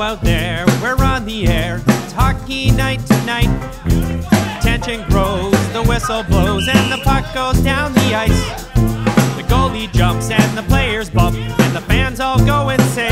there, we're on the air. It's hockey night tonight. Tension grows, the whistle blows, and the puck goes down the ice. The goalie jumps and the players bump, and the fans all go insane.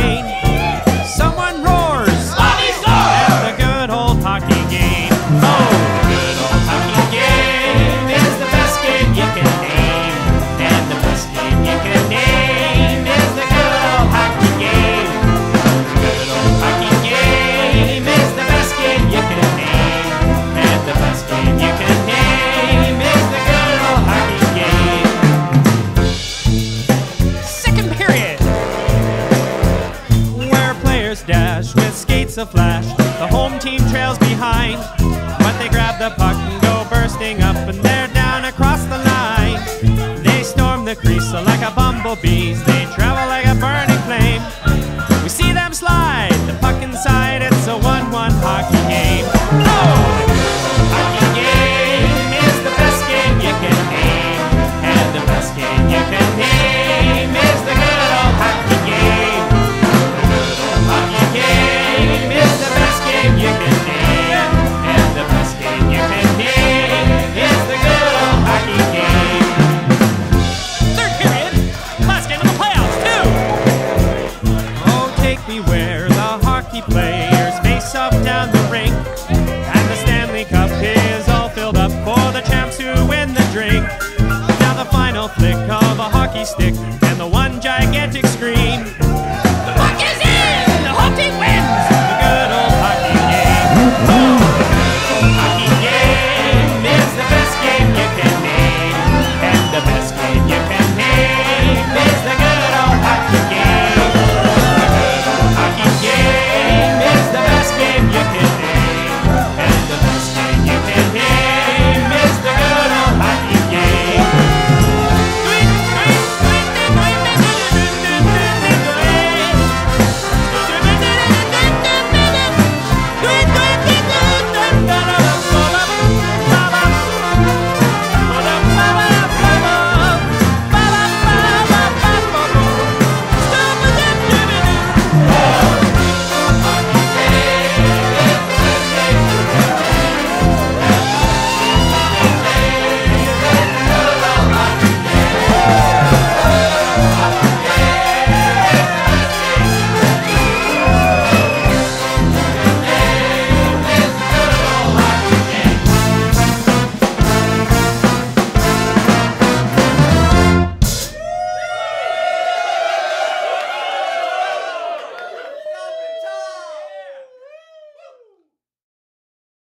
a flash. The home team trails behind, but they grab the puck and go bursting up, and they're down across the line. They storm the crease like a bumblebees. They travel like a burning flame. We see them slide the puck inside. It's a one-one hockey game. Oh! Game is the best game you can name, and the best game you can name. race down the rink. And the Stanley Cup is all filled up for the champs who win the drink. Now the final flick of a hockey stick and the one gigantic scream.